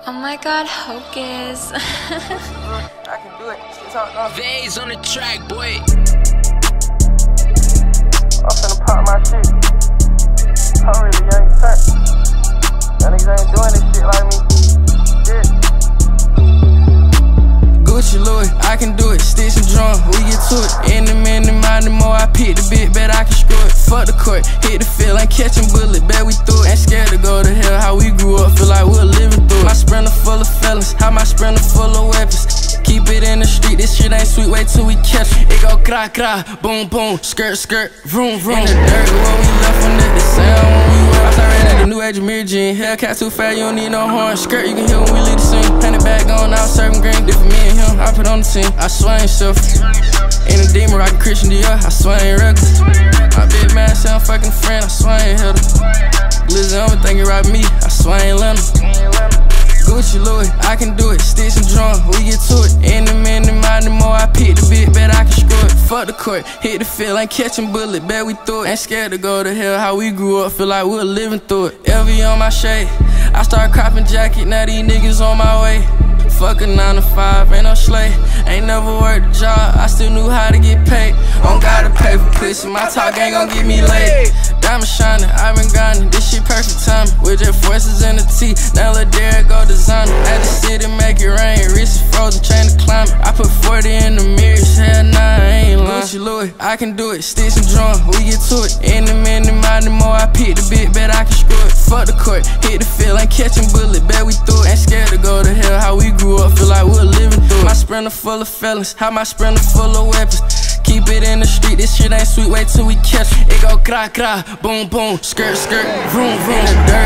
Oh my god, Hocus. I can do it. Shit's hot dog. Vase on the track, boy. I'm finna pop my shit. I'm really young turn. Y'all niggas ain't doing this shit like me. Shit. Gucci Louis, I can do it. Sticks and drum, we get to it. In the minute, mind the more I pick the bit, bet I can screw it. Fuck the court, hit the field, ain't catching bullet, bet we through it. Ain't scared to go to hell, how we grew up, feel like how my sprinter full of weapons. Keep it in the street, this shit ain't sweet, wait till we catch it. It go cra cra, boom boom, skrt skrt, vroom vroom. In the dirt, what we left from the sound when we went. I started at the new age Amiri Jean. Hellcat too fat, you don't need no horn. Skrt, you can hear when we leave the scene. Hundred bag on out, serving green. Different me and him, I put on the team. I swear I ain't selfish. In a demon, rockin' Christian Dior, I swear I ain't reckless. My big man I'm fucking friend, I swear I ain't hit her. Glizzy on me, think it right me, I swear I ain't let him. Gucci Louis, I can do it. Sticks and drum, we get to it. In the minute, mind the more I pick the bit, bet I can screw it. Fuck the court, hit the field, ain't catching bullet, bet we through it. Ain't scared to go to hell, how we grew up, feel like we're living through it. LV on my shade, I start cropping jacket, now these niggas on my way. Fuck a 9 to 5, ain't no slay. Ain't never worked a job, I still knew how to get paid. Don't gotta pay for pussy, my talk ain't gon' get me laid. Diamond shining, i been grinding, this shit perfect timing. With your forces in the T, now let Derek go designer. At the city, make it rain, wrist is frozen, chain to climb it. I put 40 in the mirror, hell nah, I ain't lying. Gucci Louis, I can do it, sticks and drum, we get to it. In the minute, Fuck the court, hit the field, ain't catching bullet, bet we through it. Ain't scared to go to hell, how we grew up, feel like we're living through it. My sprinter full of felons, how my sprinter full of weapons. Keep it in the street, this shit ain't sweet, wait till we catch it. Go cra cra, boom boom, skrt skrt, vroom vroom. Dirt,